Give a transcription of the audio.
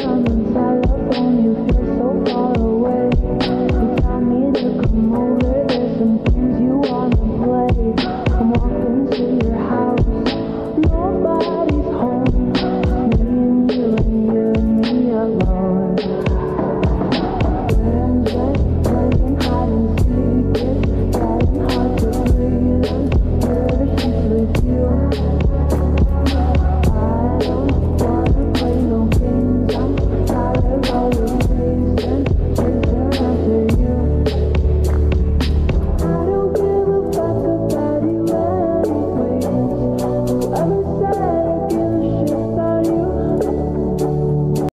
come inside love when you feel so far away. You tell me to come over.